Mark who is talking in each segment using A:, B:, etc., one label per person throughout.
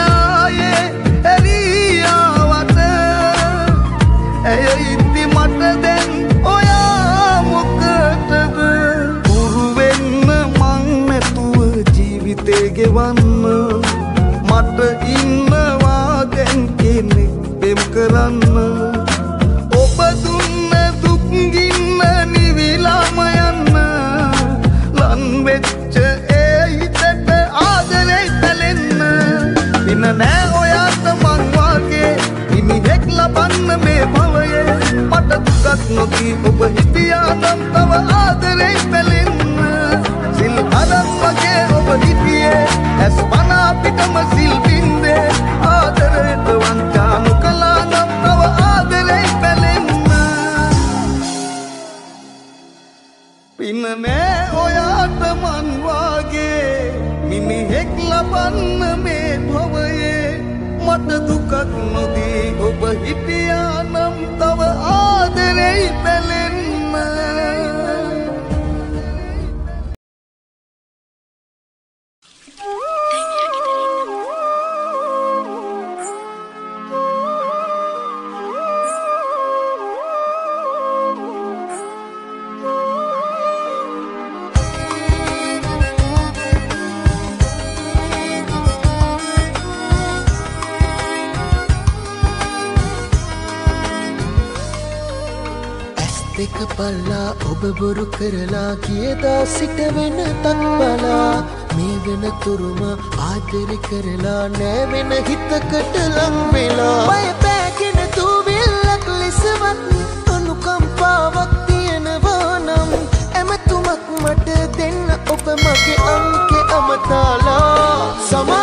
A: හති වැටිලායේ ඇරියාවට ඇය ඉද්දි මට දැන් ඔයා මොකටද? පුරුවෙන්න මං නැතුව ජීවිතේ ගෙවන්න. මට ඉන්නවා දැන් කෙනෙක් පෙම් කරන්න. ඔබ දුන්න දුක්ගින්න නිවිලාම යන්න. ලන් පින නෑ ඔයාට මං වාගේ. මිනිහෙක් ලබන්න මේ භවයේ මට දුකක් නොදී ඔබ හිටියා නම් තව ආදරෙයි පැලෙන්න සිල් අරන් වගේ ඔබ හිටියේ. ඇස් පනා පිටම සිල් බින්දේ. ආදරයට වංචා නොකළා නම් තව ආදරෙයි පැලෙන්න පින නෑ ඔයාට මන් වාගේ. මිනිහෙක් ලබන්න මේ භවයේ මට දුකක් නොදී ඔබ හිටියා නම් තව ආදරෙයි පැලෙන්න
B: ඔබ බොරු කරලා කියදා සිට වෙන තත් බලා මේ වෙන තුරුම ආදරෙ කරලා නෑවෙන හිතකට ලං වෙලා. බය පෑගෙන තුවිල්ලක් ලෙසවත් අනුකම්පාවක් තියෙනවා නම් ඇමතුමක් මට දෙන්න ඔබ මගේ අංකෙ අමතාලා. සමාවෙන්න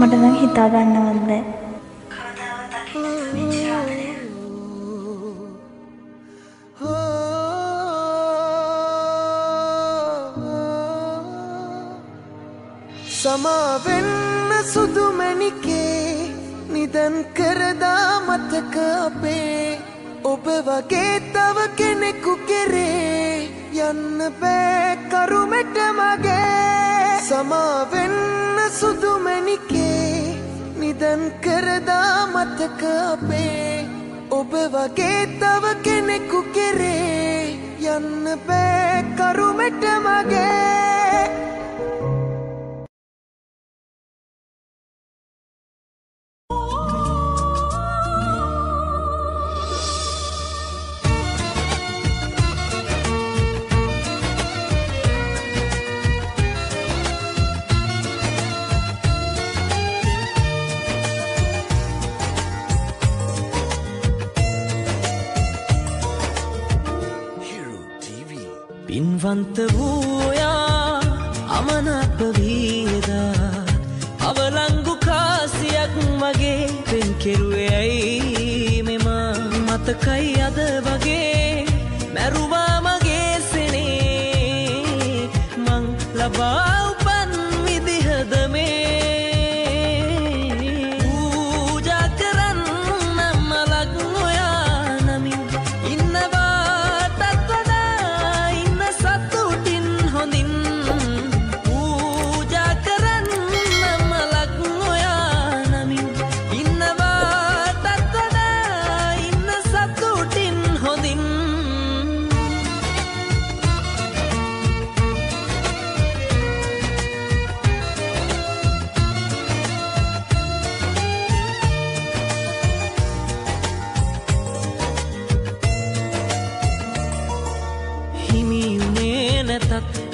B: මට නම් හිතා ගන්නවත් බෑ.
C: කවදාවත් අකින්න මේ චිරාදරය.
B: සමාවෙන්න සුදුමැණිකේ නිදන් කරදා මතක අපේ ඔබ වගේ තව කෙනෙකු කෙරේ යන්න බෑ කරුමෙට මගේ සමාවෙන්න සුදුමැණිකේ දැන් කරදා මතක අපේ. ඔබ වගේ තව කෙනෙකු කෙරේ. යන්න බෑ කරුමට මගේ.
D: කන්ත වූයා අමනප වීදා අවලංගු කාසියක් මගේ පෙන් කෙරුවේ ඇයි මෙම? මතකයි අද වගේ මැරුවා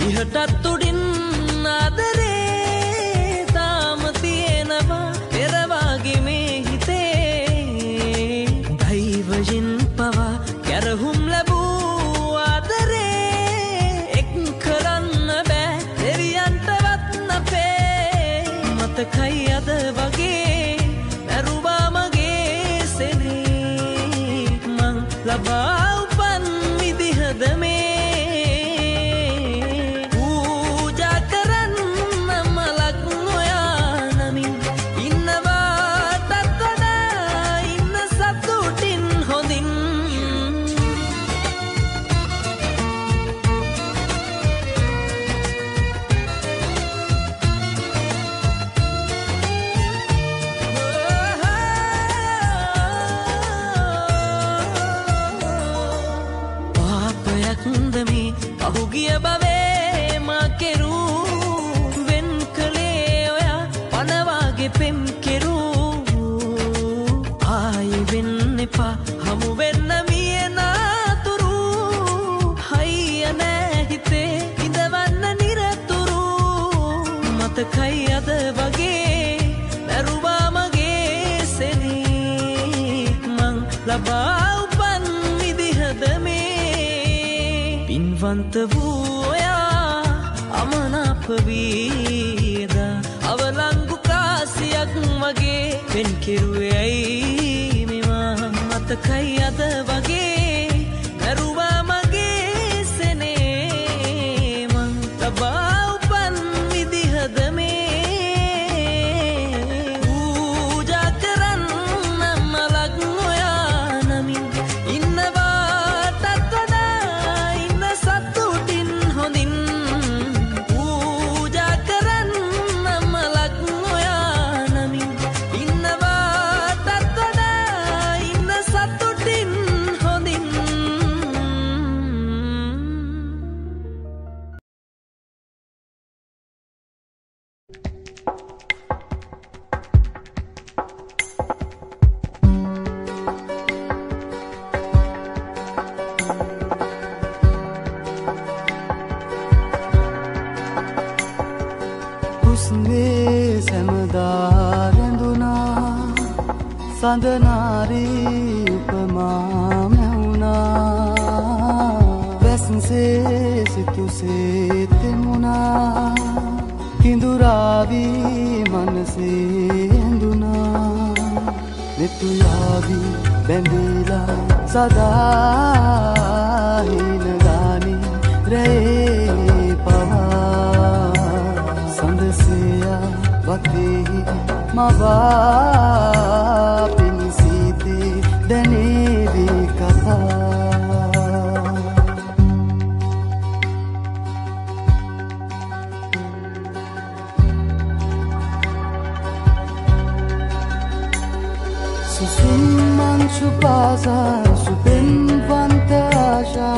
D: ඉහටත් උඩ අන්ත වූයා අමනාප වීද අවලංගු කාසියක් මගේ පෙන් කෙරුවේ ඇයි? මෙවා මතකයි අද වගේ. මේ
E: සැමදා රැඳුනා. සඳනාරී උපමා මැවුණා වැස්සේ සිතුසේ තෙමුණා කිඳුරාවී මනසේ ඇඳුනා. මෙතුයාවී බැඳීලා සදා හිනගානි රැේ
F: ave mavapinisite danevi katha susumman supasan supenvanta asha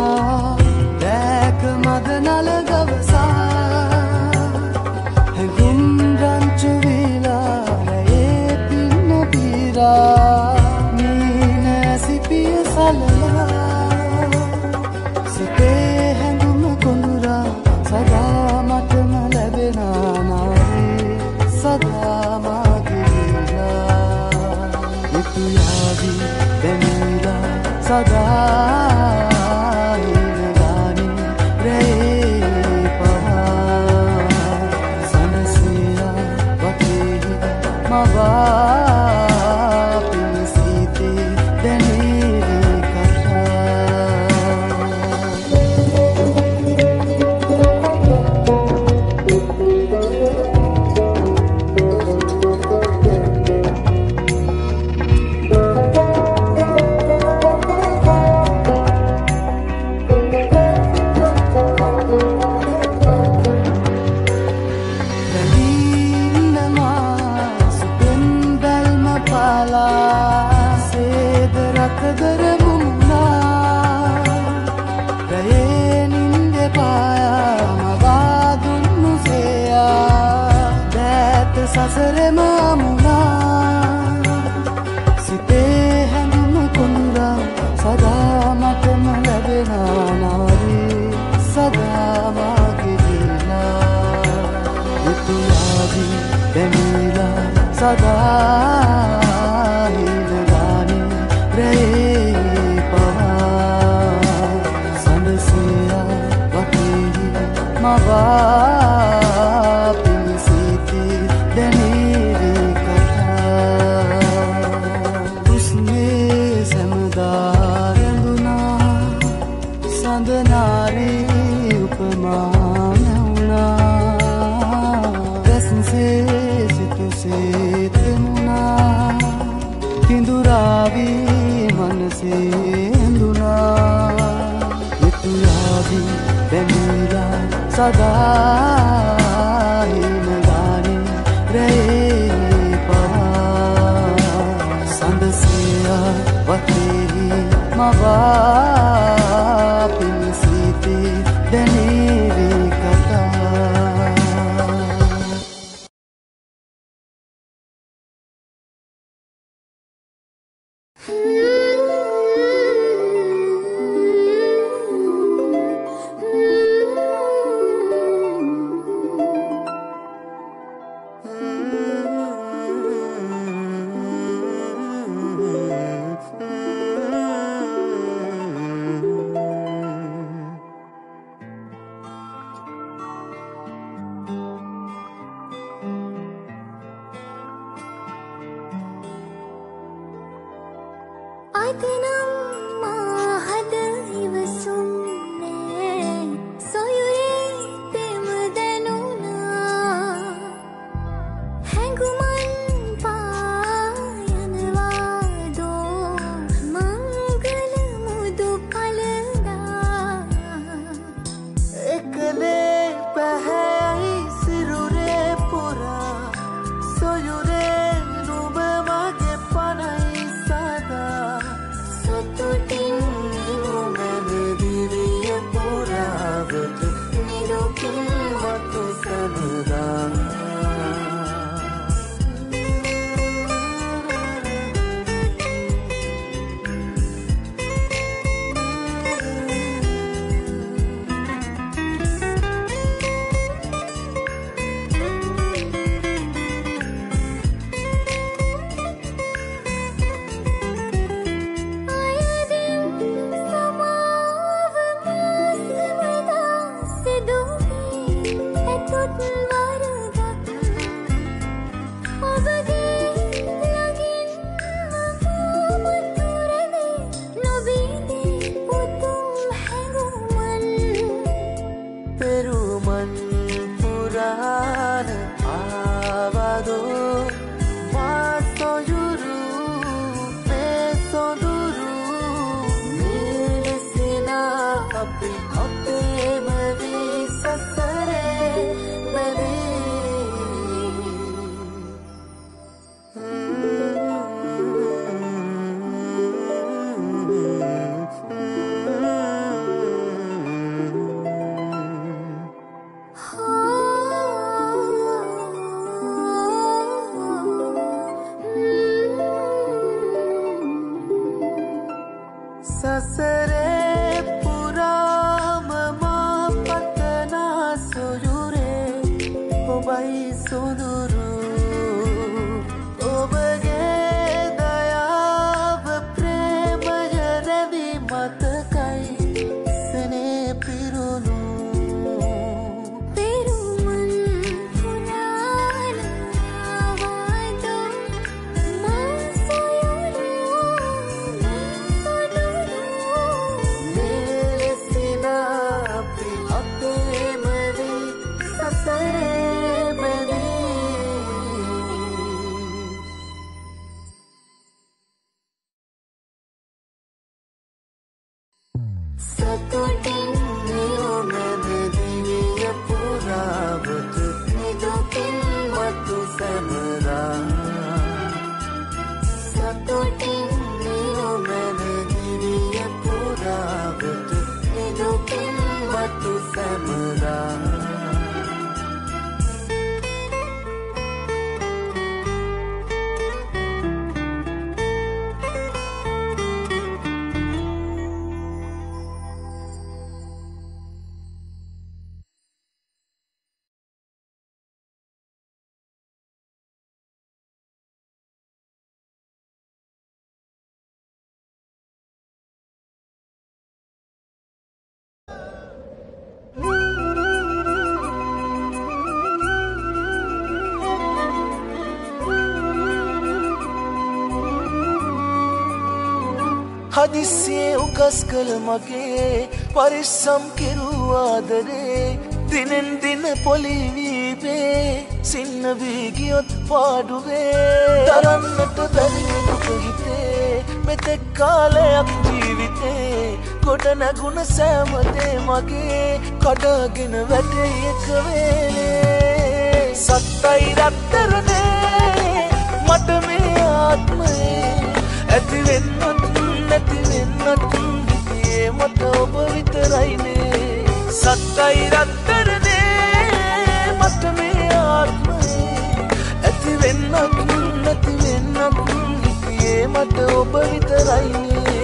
F: Sanari Sadama Ay, que no. හදිස්සියේ උකස් කළ මගේ පරිස්සම් කෙරූ ආදරේ දිනෙන් දින පොලිවීබේ සින්න වීගියොත් පාඩුවේ. තරන්නට බැරිවෙනුක හිතේ මෙතෙක් කාලයක් ජීවිතේ. ගොඩ නැගුණ සෑමදේ මගේ කඩාගෙන වැටේ එක වේලේ. සත්තයි රත්තරනේ මට මේ ආත්මයේ ඇතිවෙන්නත් නැතිවෙන්නත් හිතියේ මට ඔබ විතරයිනේ සත්තයි රත්තරනේ මට මේ ආත්මයේ ඇතිවෙන්නත් නැතිවෙන්නත් හිතියේ මට ඔබ විතරයිනේ.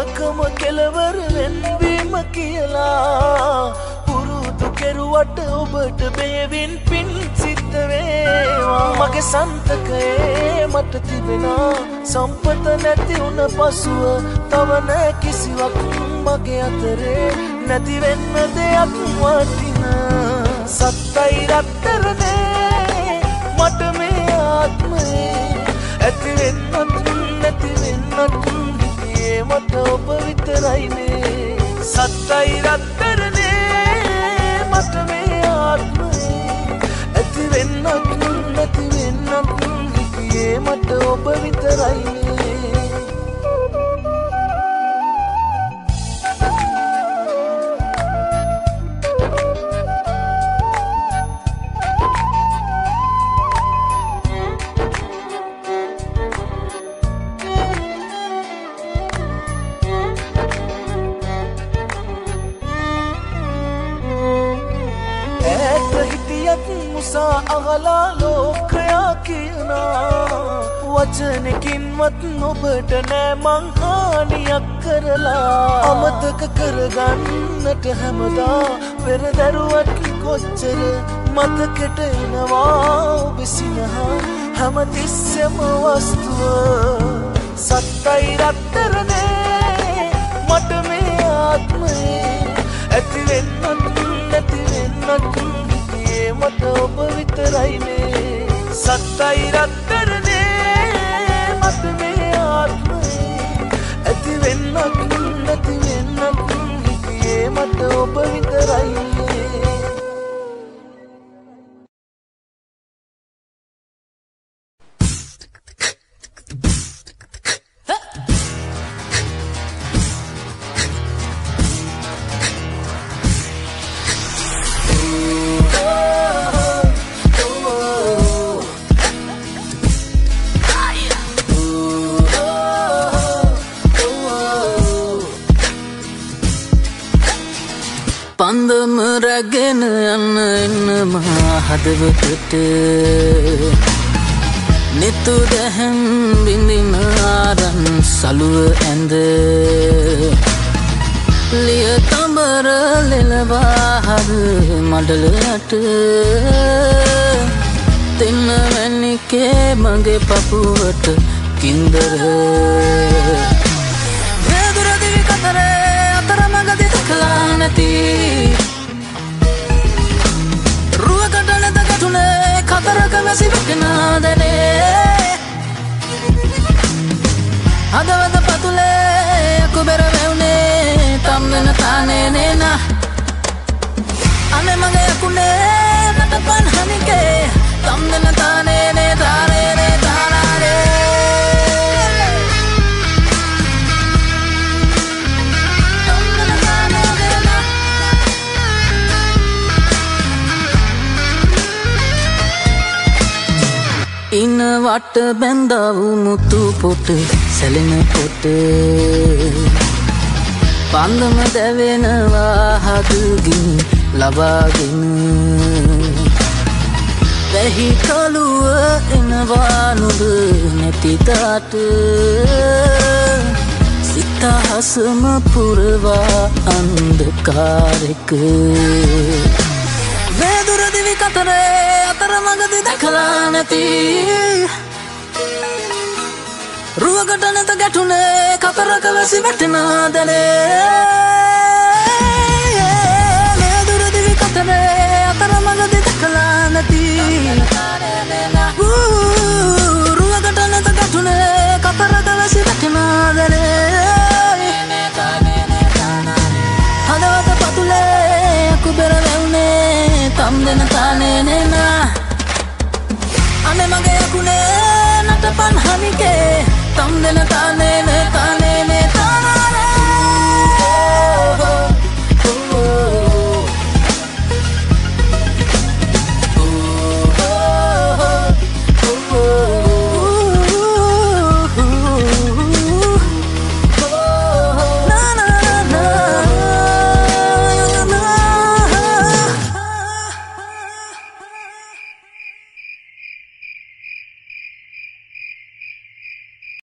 F: හමුවීමකම කෙලවර වෙන්වීම කියලා. පුරුදු කෙරුව
G: පපුුවට ඔබට බේවින් පින් සිත්තවේවා මගේ සන්තකයේ මට තිබෙනවා සම්පත නැති වුණ පසුව තවන කිසිවක් මගේ අතරේ නැතිවෙන්න දෙයක් වටින සත්තයි රත්තරනේ. මට මේ ආත්මයේ ඇතිවෙන්නත් නැතිවෙන්නත් හිතියේ මට ඔබ විතරයිනේ සත්තයි රත්තරනේ මට මේ ආත්මයේ ඇතිවෙන්නත් නැතිවෙන්නත් හිතියේ මට ඔබ විතරයිනේ වචනකින්වත් නොබට නෑ මංහානියක් කරලා. අමතක කරගන්නට හැමදා පෙරදැරුවත් කොච්චර මතකට එනවා ඔබසිනහා හැමතිස්සෙම වස්තුව සත්තයි රත්තරනේ. මට මේ ආත්මයේ ඇතිවෙන්නත් නැතිවෙන්නත් හිතියේ මට ඔබ විතරයිනේ සත්තයි රත්තරනේ මට
H: සලුව ඇඳ ලිය තඹර ලෙලවාහද මඩලට දෙන්න වැනිකේ මගේ පපුුවට කින්දර වේදුරදිවි කතරේ අතර මගදි දකලා නැති රුවකට නැත ගැටුනේ කතරක වැසි වෙටෙන දැනේ හදවත පතුලේ කුබෙර වැවුනේ තම්දන තානේ නේන. අනේ මගේ යකුනේ නට පන් හනිකේ තම්දන තානේ නේ තානේ වට බැන්දව් මුතු පොට සැලෙන පොට පන්දම දැවෙනවා හදගින් ලබාගෙන. වැහි කළුව එනවානුද නැතිතාට සිතහසම පුරවා අන්දකාරෙක වේදුරදිවි කතරේ අතර මගදි දැකලා නැති. රුවකට නැත ගැටුනේ කතරක වැසි වැටෙන දැනේ. වේදුරදිවි කතරේ අතර මගදි දැකලා නැති. යකුනේ නට පන් හනිකේ තම් දෙන තානේ නේ තානේ නේ තානා